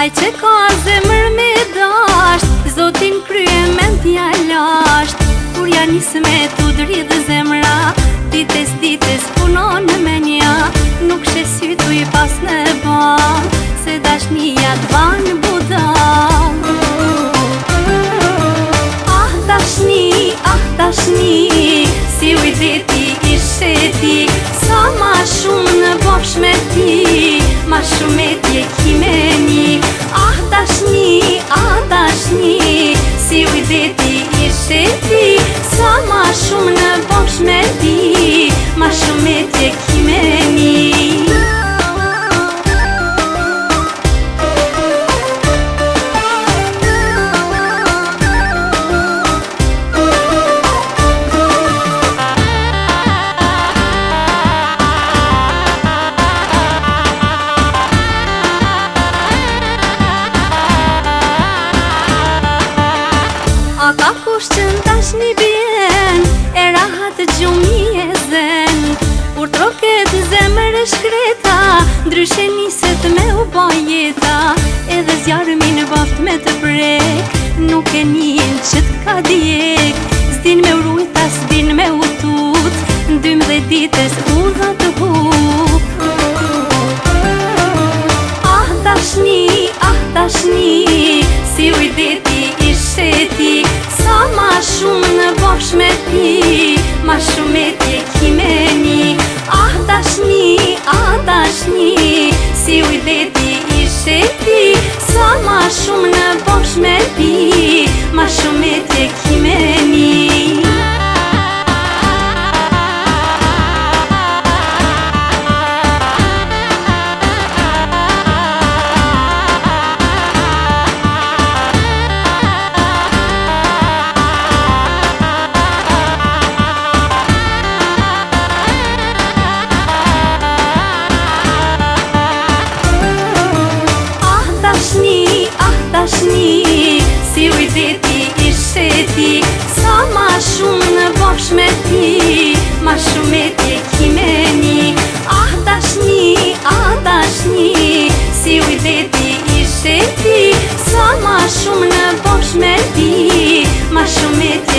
Aj që ka zemër me dasht Zotin krye me t'ja lasht Kur janë njës me t'u dridhë zemra Dites, dites punon në menja Nuk shesy t'u i pas në ban Se dasht një atë ban në budan Ah dashni një, ah dashni një Si u i deti ishe ti Sa ma shumë në bopsh me ti Ma shumë me shteti Sa ma shumë në bosh me ti Ma shumë e tjekin Moshën tash një bjen, e rahat të gjumi e zen Kur troket zemër e shkreta, ndryshe njëset me u bajeta Edhe zjarëmi në baft me të brek, nuk e njën që t'ka djek Zdin me urujta, zdin me utut, ndym dhe ditës u dha të huk Ah tash një, ah tash një, si u i ups me ti ma shajm dashni Si ujdeti i sheti Sa ma shumë në bosh me ti Ma shumë e ti kimeni Ah dashni, ah dashni Si ujdeti i sheti Sa ma shumë në bosh me ti Ma shumë e ti